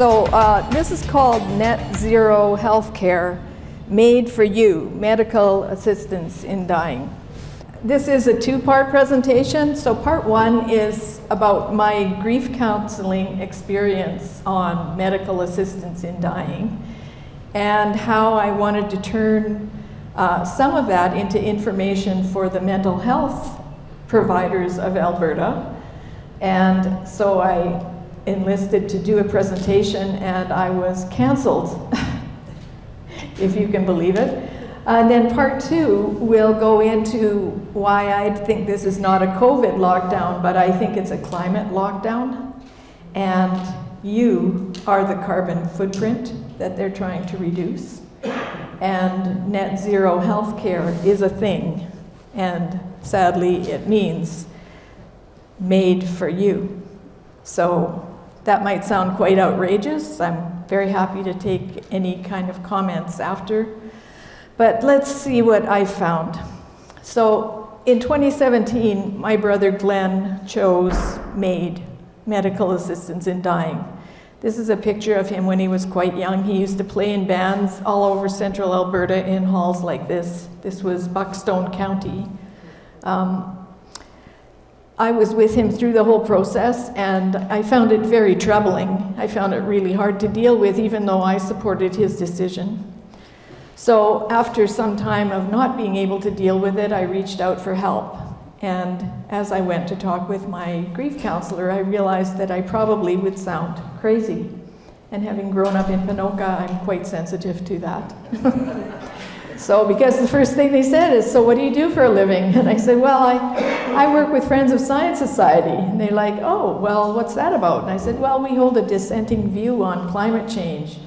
So uh, this is called Net Zero Healthcare, MAID for you, medical assistance in dying. This is a two-part presentation. So part one is about my grief counseling experience on medical assistance in dying and how I wanted to turn uh, some of that into information for the mental health providers of Alberta. And so I enlisted to do a presentation and I was canceled, if you can believe it. And then part two will go into why I think this is not a COVID lockdown, but I think it's a climate lockdown. And you are the carbon footprint that they're trying to reduce. And net zero healthcare is a thing. And sadly, it means MAID for you. So that might sound quite outrageous. I'm very happy to take any kind of comments after. But let's see what I found. So in 2017, my brother Glenn chose MAID, Medical Assistance in Dying. This is a picture of him when he was quite young. He used to play in bands all over central Alberta in halls like this. This was Buckstone County. Um, I was with him through the whole process, and I found it very troubling. I found it really hard to deal with, even though I supported his decision. So, after some time of not being able to deal with it, I reached out for help. And as I went to talk with my grief counselor, I realized that I probably would sound crazy. And having grown up in Ponoka, I'm quite sensitive to that. So, because the first thing they said is, So, what do you do for a living? And I said, Well, I, I work with Friends of Science Society. And they're like, Oh, well, what's that about? And I said, Well, we hold a dissenting view on climate change.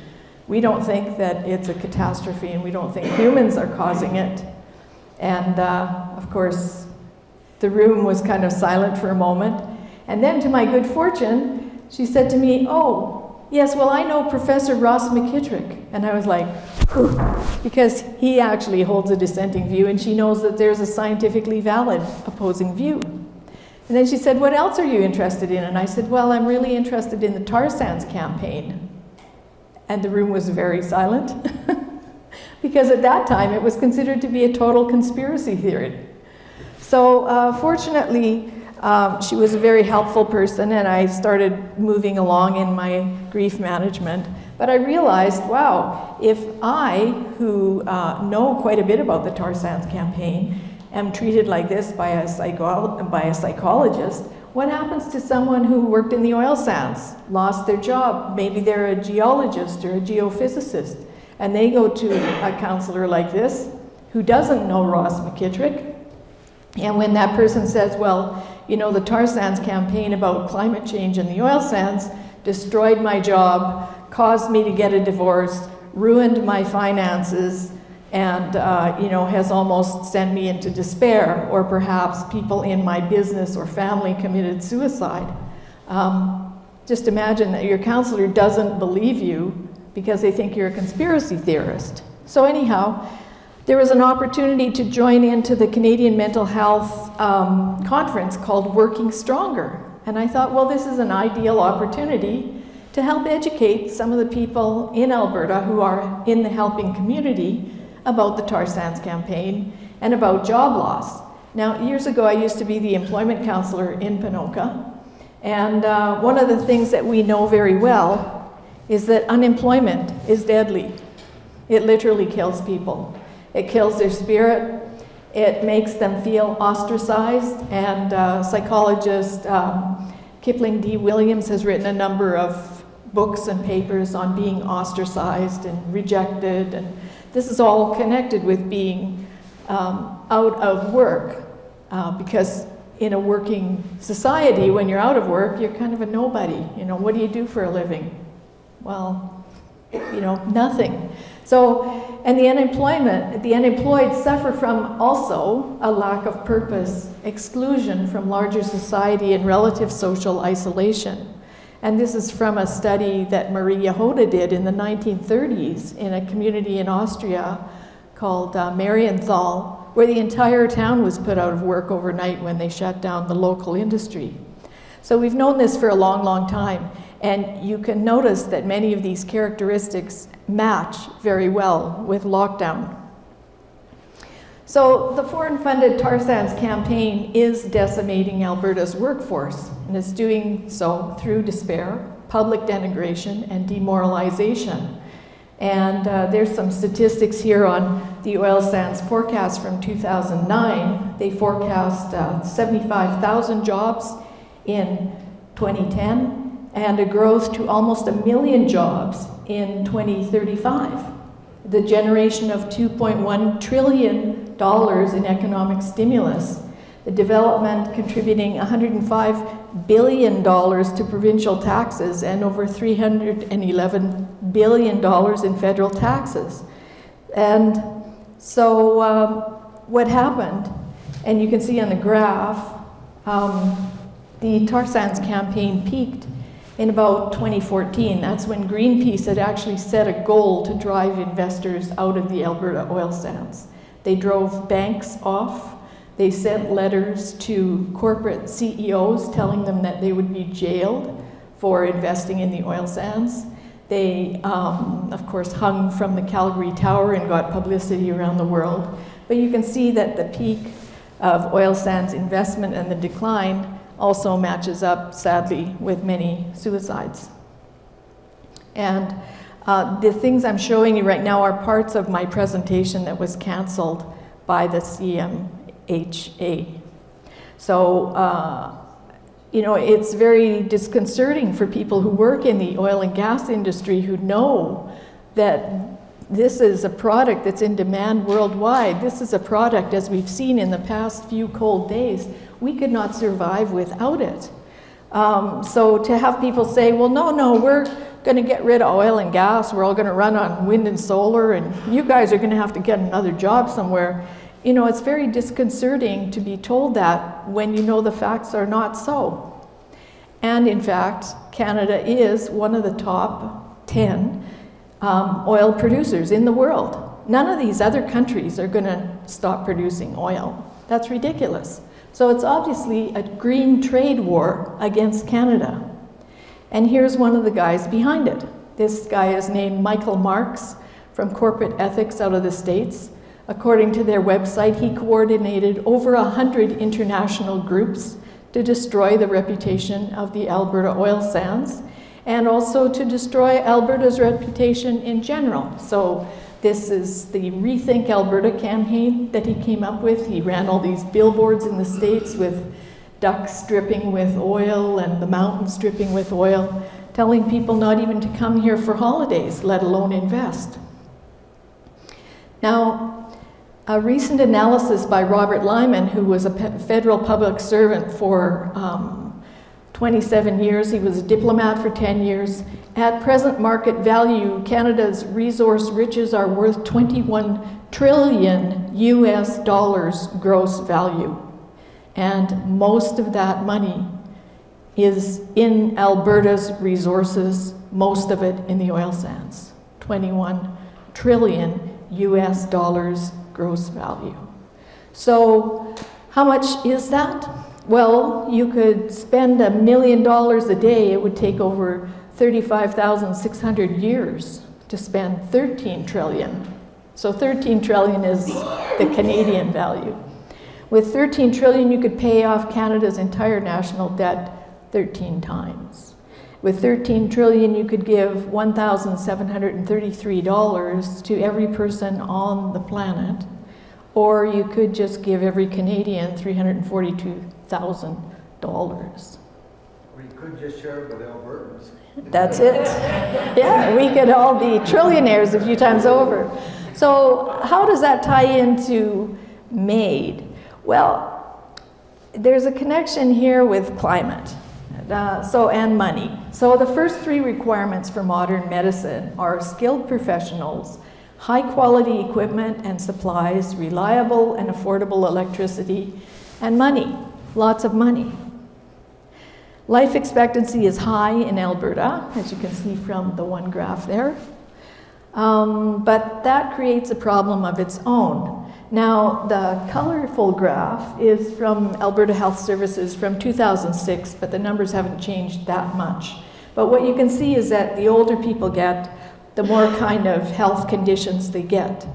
We don't think that it's a catastrophe, and we don't think humans are causing it. And uh, of course, the room was kind of silent for a moment. And then, to my good fortune, she said to me, Oh, Yes, well, I know Professor Ross McKitrick. And I was like, because he actually holds a dissenting view, and she knows that there's a scientifically valid opposing view. And then she said, What else are you interested in? And I said, Well, I'm really interested in the tar sands campaign. And the room was very silent, because at that time it was considered to be a total conspiracy theory. So, uh, fortunately, um, she was a very helpful person, and I started moving along in my grief management. But I realized, wow, if I, who uh, know quite a bit about the tar sands campaign, am treated like this by a, psycho- by a psychologist, what happens to someone who worked in the oil sands, lost their job? Maybe they're a geologist or a geophysicist, and they go to a counselor like this who doesn't know Ross McKitrick. And when that person says, well, you know, the tar sands campaign about climate change in the oil sands destroyed my job, caused me to get a divorce, ruined my finances, and uh, you know has almost sent me into despair. Or perhaps people in my business or family committed suicide. Um, just imagine that your counselor doesn't believe you because they think you're a conspiracy theorist. So anyhow, there was an opportunity to join into the Canadian Mental Health um, conference called Working Stronger. And I thought, well, this is an ideal opportunity to help educate some of the people in Alberta who are in the helping community about the tar sands campaign and about job loss. Now, years ago, I used to be the employment counselor in Ponoka. And uh, one of the things that we know very well is that unemployment is deadly. It literally kills people. It kills their spirit. It makes them feel ostracized. And uh, psychologist um, Kipling D. Williams has written a number of books and papers on being ostracized and rejected. And this is all connected with being um, out of work. Uh, because in a working society, when you're out of work, you're kind of a nobody. You know, what do you do for a living? Well, you know, nothing. So, and the unemployment, the unemployed suffer from also a lack of purpose, exclusion from larger society, and relative social isolation. And this is from a study that Marie Jahoda did in the 1930s in a community in Austria called uh, Marienthal, where the entire town was put out of work overnight when they shut down the local industry. So we've known this for a long, long time. And you can notice that many of these characteristics match very well with lockdown. So the foreign funded tar sands campaign is decimating Alberta's workforce, and is doing so through despair, public denigration, and demoralization. And uh, there's some statistics here on the oil sands forecast from 2009. They forecast uh, 75,000 jobs in 2010 and a growth to almost a million jobs in 2035. The generation of 2.1 trillion in economic stimulus, the development contributing 105 billion dollars to provincial taxes and over 311 billion dollars in federal taxes. And so um, what happened, and you can see on the graph, um, the tar sands campaign peaked in about 2014. That's when Greenpeace had actually set a goal to drive investors out of the Alberta oil sands. They drove banks off. They sent letters to corporate CEOs telling them that they would be jailed for investing in the oil sands. They, um, of course, hung from the Calgary Tower and got publicity around the world. But you can see that the peak of oil sands investment and the decline also matches up, sadly, with many suicides. And uh, the things I'm showing you right now are parts of my presentation that was canceled by the CMHA. So, uh, you know, it's very disconcerting for people who work in the oil and gas industry who know that this is a product that's in demand worldwide. This is a product, as we've seen in the past few cold days, we could not survive without it. Um, so to have people say, well, no, no, we're going to get rid of oil and gas, we're all going to run on wind and solar, and you guys are going to have to get another job somewhere. You know, it's very disconcerting to be told that when you know the facts are not so. And in fact, Canada is one of the top 10 um, oil producers in the world. None of these other countries are going to stop producing oil. That's ridiculous. So it's obviously a green trade war against Canada. And here's one of the guys behind it. This guy is named Michael Marx from Corporate Ethics out of the States. According to their website, he coordinated over 100 international groups to destroy the reputation of the Alberta oil sands and also to destroy Alberta's reputation in general. So this is the Rethink Alberta campaign that he came up with. He ran all these billboards in the States with ducks dripping with oil and the mountains dripping with oil, telling people not even to come here for holidays, let alone invest. Now, a recent analysis by Robert Lyman, who was a federal public servant for um, 27 years, he was a diplomat for 10 years, at present market value, Canada's resource riches are worth 21 trillion US dollars gross value. And most of that money is in Alberta's resources, most of it in the oil sands. 21 trillion US dollars gross value. So, how much is that? Well, you could spend a million dollars a day, it would take over 35,600 years to spend 13 trillion. So 13 trillion is the Canadian value. With 13 trillion, you could pay off Canada's entire national debt 13 times. With 13 trillion, you could give $1,733 to every person on the planet, or you could just give every Canadian $342,000. We could just share it with Albertans. That's it. Yeah, we could all be trillionaires a few times over. So, how does that tie into MAID? Well, there's a connection here with climate. Uh, so and money. So the first three requirements for modern medicine are skilled professionals, high quality equipment and supplies, reliable and affordable electricity, and money, lots of money. Life expectancy is high in Alberta, as you can see from the one graph there. Um, but that creates a problem of its own. Now, the colorful graph is from Alberta Health Services from 2006, but the numbers haven't changed that much. But what you can see is that the older people get, the more kind of health conditions they get.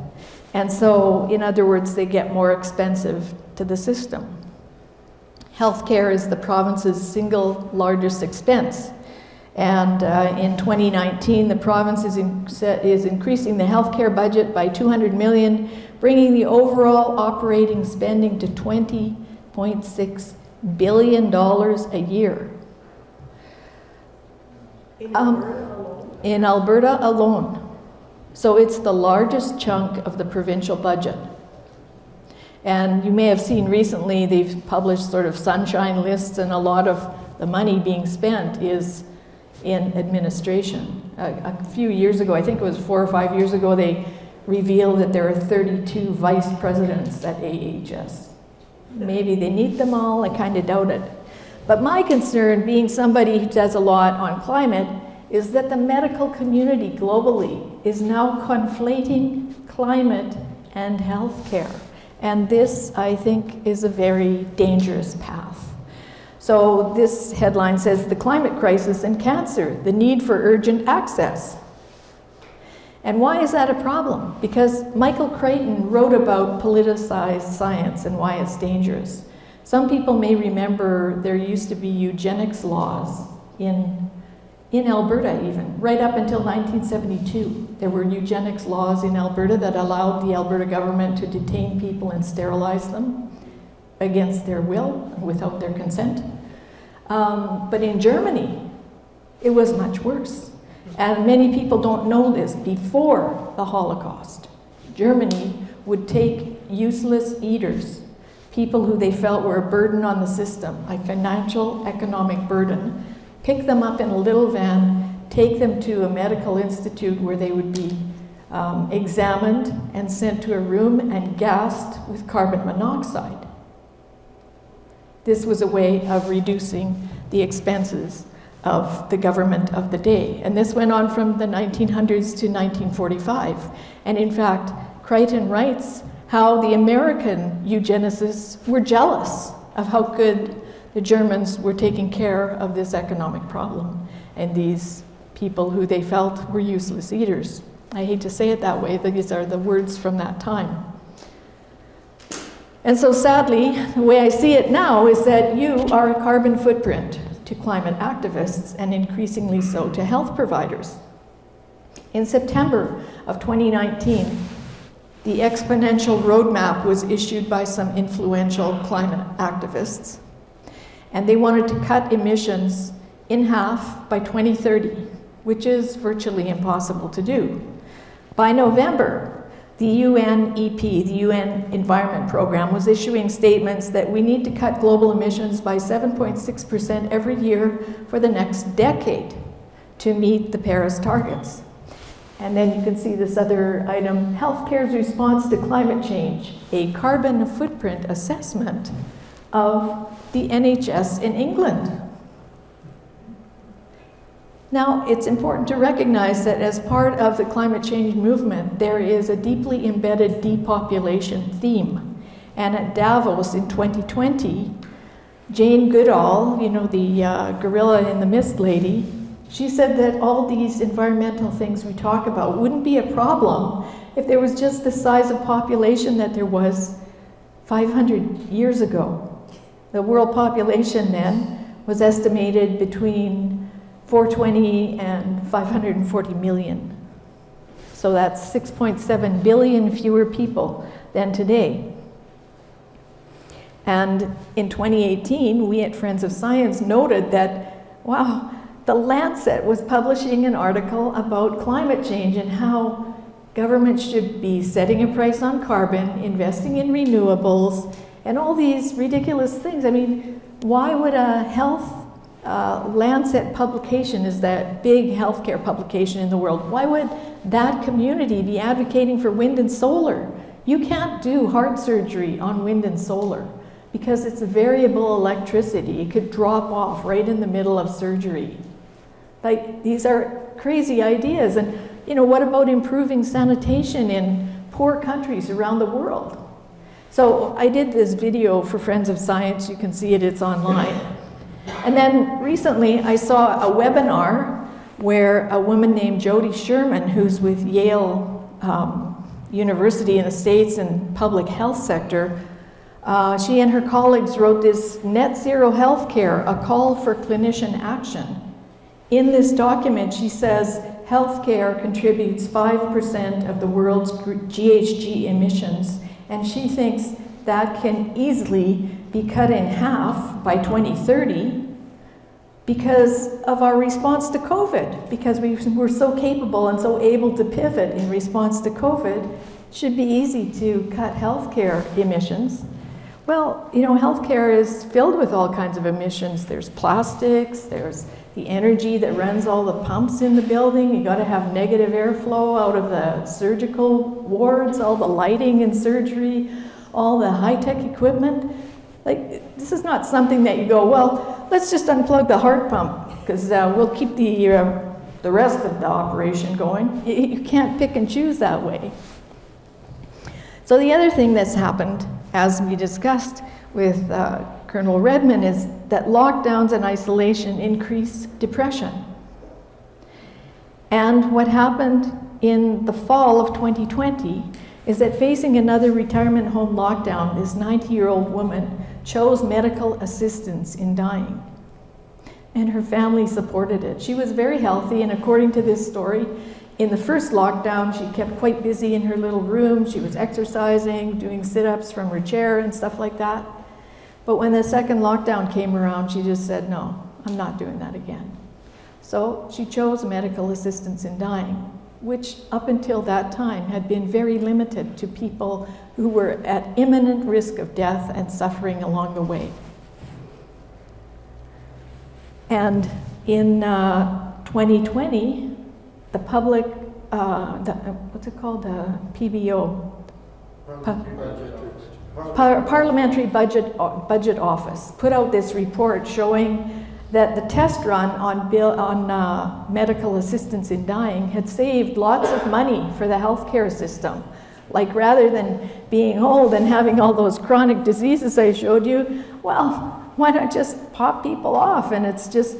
And so, in other words, they get more expensive to the system. Healthcare is the province's single largest expense. And uh, in 2019, the province is, in, is increasing the healthcare budget by 200 million, bringing the overall operating spending to 20.6 billion dollars a year. In Um, Alberta alone? In Alberta alone. So it's the largest chunk of the provincial budget. And you may have seen recently they've published sort of sunshine lists, and a lot of the money being spent is in administration. A, a few years ago, I think it was four or five years ago, they revealed that there are 32 vice presidents at AHS. Maybe they need them all, I kind of doubt it. But my concern, being somebody who does a lot on climate, is that the medical community globally is now conflating climate and healthcare. And this, I think, is a very dangerous path. So this headline says the climate crisis and cancer, the need for urgent access. And why is that a problem? Because Michael Crichton wrote about politicized science and why it's dangerous. Some people may remember there used to be eugenics laws in, in Alberta, even, right up until 1972. There were eugenics laws in Alberta that allowed the Alberta government to detain people and sterilize them against their will, without their consent. Um, but in Germany, it was much worse. And many people don't know this. Before the Holocaust, Germany would take useless eaters, people who they felt were a burden on the system, a financial, economic burden, pick them up in a little van, take them to a medical institute where they would be um, examined and sent to a room and gassed with carbon monoxide. This was a way of reducing the expenses of the government of the day. And this went on from the 1900s to 1945. And in fact, Crichton writes how the American eugenicists were jealous of how good the Germans were taking care of this economic problem and these people who they felt were useless eaters. I hate to say it that way, but these are the words from that time. And so sadly, the way I see it now is that you are a carbon footprint to climate activists and increasingly so to health providers. In September of 2019, the exponential roadmap was issued by some influential climate activists, and they wanted to cut emissions in half by 2030, which is virtually impossible to do. By November, the UNEP, the UN Environment Program, was issuing statements that we need to cut global emissions by 7.6% every year for the next decade to meet the Paris targets. And then you can see this other item, healthcare's response to climate change, a carbon footprint assessment of the NHS in England. Now, it's important to recognize that as part of the climate change movement, there is a deeply embedded depopulation theme. And at Davos in 2020, Jane Goodall, you know, the uh, gorilla in the mist lady, she said that all these environmental things we talk about wouldn't be a problem if there was just the size of population that there was 500 years ago. The world population then was estimated between 420 and 540 million. So that's 6.7 billion fewer people than today. And in 2018, we at Friends of Science noted that, wow, the Lancet was publishing an article about climate change and how governments should be setting a price on carbon, investing in renewables, and all these ridiculous things. I mean, why would a health uh, Lancet publication is that big healthcare publication in the world. Why would that community be advocating for wind and solar? You can't do heart surgery on wind and solar because it's a variable electricity. It could drop off right in the middle of surgery. Like, these are crazy ideas. And, you know, what about improving sanitation in poor countries around the world? So I did this video for Friends of Science. You can see it, it's online. And then recently I saw a webinar where a woman named Jodi Sherman, who's with Yale um, University in the States and public health sector, uh, she and her colleagues wrote this Net Zero Healthcare, a call for clinician action. In this document, she says healthcare contributes 5% of the world's GHG emissions, and she thinks that can easily be cut in half by 2030 because of our response to COVID, because we were so capable and so able to pivot in response to COVID, it should be easy to cut healthcare emissions. Well, you know, healthcare is filled with all kinds of emissions. There's plastics, there's the energy that runs all the pumps in the building. You got to have negative airflow out of the surgical wards, all the lighting in surgery, all the high-tech equipment. Like, this is not something that you go, well, let's just unplug the heart pump because uh, we'll keep the, uh, the rest of the operation going. You, you can't pick and choose that way. So the other thing that's happened, as we discussed with uh, Colonel Redmond, is that lockdowns and isolation increase depression. And what happened in the fall of 2020 is that facing another retirement home lockdown, this 90 year old woman chose medical assistance in dying. And her family supported it. She was very healthy, and according to this story, in the first lockdown, she kept quite busy in her little room. She was exercising, doing sit ups from her chair, and stuff like that. But when the second lockdown came around, she just said, No, I'm not doing that again. So she chose medical assistance in dying which up until that time had been very limited to people who were at imminent risk of death and suffering along the way. And in uh, 2020, the public, uh, the, uh, what's it called, the PBO, Par Parliamentary Budget, Budget Office, put out this report showing that the test run on, bill, on uh, medical assistance in dying had saved lots of money for the healthcare system. Like rather than being old and having all those chronic diseases I showed you, well, why not just pop people off and it's just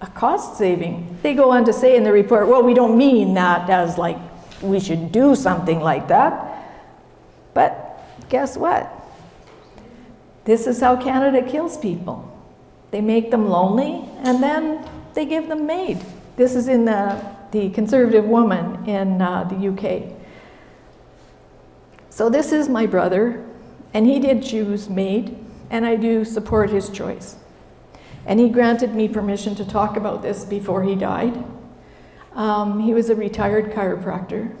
a cost saving. They go on to say in the report, well, we don't mean that as like we should do something like that. But guess what? This is how Canada kills people. They make them lonely, and then they give them MAID. This is in the, the Conservative Woman in uh, the UK. So this is my brother, and he did choose MAID, and I do support his choice. And he granted me permission to talk about this before he died. Um, he was a retired chiropractor,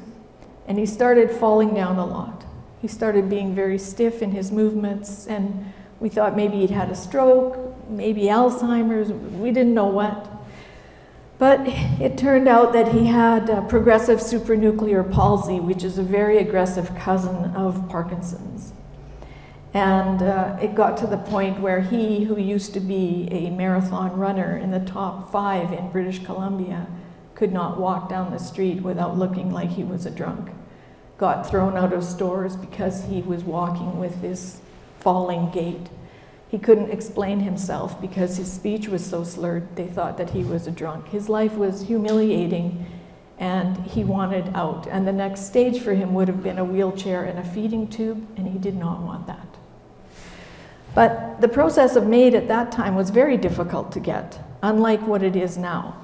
and he started falling down a lot. He started being very stiff in his movements, and we thought maybe he'd had a stroke, maybe Alzheimer's, we didn't know what. But it turned out that he had progressive supranuclear palsy, which is a very aggressive cousin of Parkinson's. And uh, it got to the point where he, who used to be a marathon runner in the top five in British Columbia, could not walk down the street without looking like he was a drunk. Got thrown out of stores because he was walking with this falling gait. He couldn't explain himself because his speech was so slurred, they thought that he was a drunk. His life was humiliating and he wanted out. And the next stage for him would have been a wheelchair and a feeding tube, and he did not want that. But the process of MAID at that time was very difficult to get, unlike what it is now.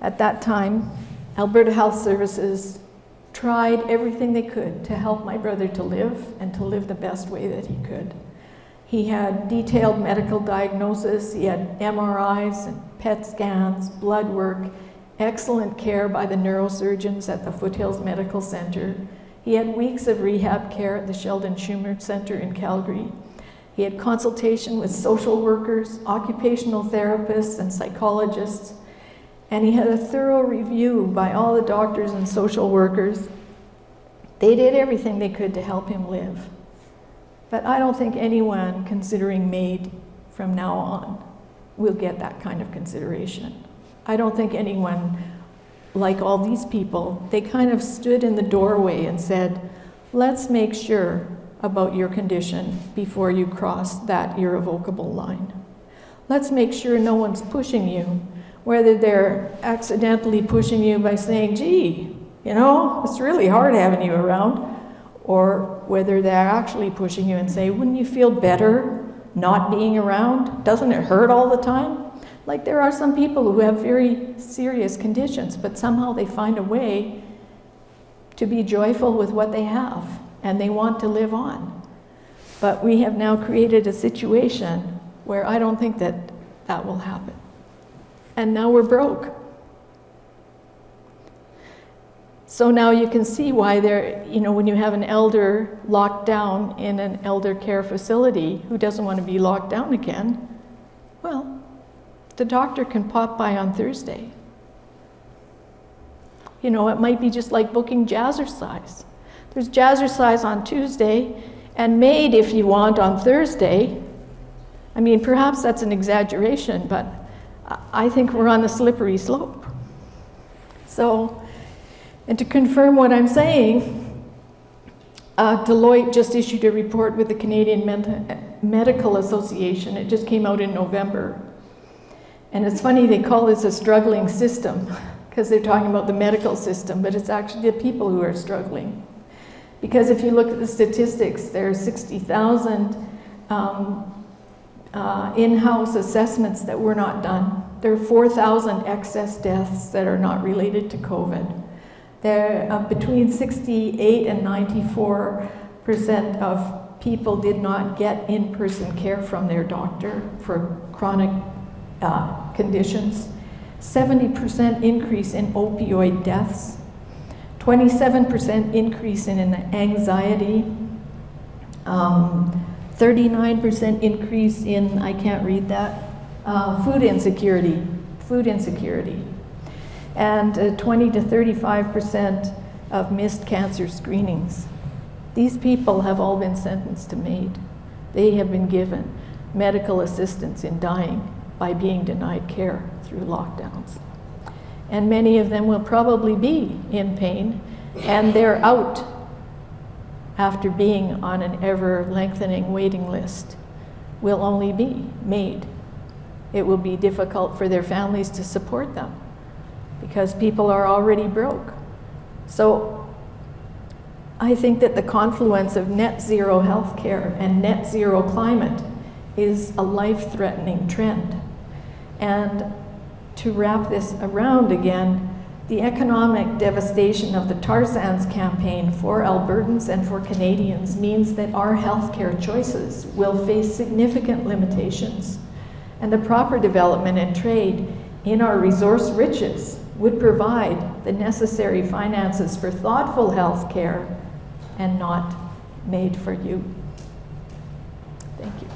At that time, Alberta Health Services tried everything they could to help my brother to live and to live the best way that he could. He had detailed medical diagnosis, he had MRIs and PET scans, blood work, excellent care by the neurosurgeons at the Foothills Medical Center. He had weeks of rehab care at the Sheldon Chumir Center in Calgary. He had consultation with social workers, occupational therapists, and psychologists. And he had a thorough review by all the doctors and social workers. They did everything they could to help him live. But I don't think anyone considering MAID from now on will get that kind of consideration. I don't think anyone, like all these people, they kind of stood in the doorway and said, let's make sure about your condition before you cross that irrevocable line. let's make sure no one's pushing you, whether they're accidentally pushing you by saying, gee, you know, it's really hard having you around, or whether they're actually pushing you and say, wouldn't you feel better not being around? Doesn't it hurt all the time? Like there are some people who have very serious conditions, but somehow they find a way to be joyful with what they have and they want to live on. But we have now created a situation where I don't think that that will happen. And now we're broke. So now you can see why there, you know, when you have an elder locked down in an elder care facility who doesn't want to be locked down again, well, the doctor can pop by on Thursday. You know, it might be just like booking jazzercise. There's jazzercise on Tuesday and MAID, if you want on Thursday. I mean, perhaps that's an exaggeration, but I think we're on a slippery slope. So, and to confirm what I'm saying, uh, Deloitte just issued a report with the Canadian Medical Association. It just came out in November. And it's funny they call this a struggling system because they're talking about the medical system, but it's actually the people who are struggling. Because if you look at the statistics, there are 60,000 um, uh, in-house assessments that were not done. There are 4,000 excess deaths that are not related to COVID. There uh, between 68 and 94 percent of people did not get in-person care from their doctor for chronic uh, conditions. 70% increase in opioid deaths. 27% increase in anxiety. 39% um, increase in, I can't read that, uh, food insecurity. Food insecurity and uh, 20 to 35% of missed cancer screenings. These people have all been sentenced to MAID. They have been given medical assistance in dying by being denied care through lockdowns. And many of them will probably be in pain, and they're out after being on an ever lengthening waiting list, will only be MAID. It will be difficult for their families to support them because people are already broke. So I think that the confluence of net zero healthcare and net zero climate is a life-threatening trend. And to wrap this around again, the economic devastation of the tar sands campaign for Albertans and for Canadians means that our healthcare choices will face significant limitations. And the proper development and trade in our resource riches would provide the necessary finances for thoughtful health care and not MAID for you. Thank you.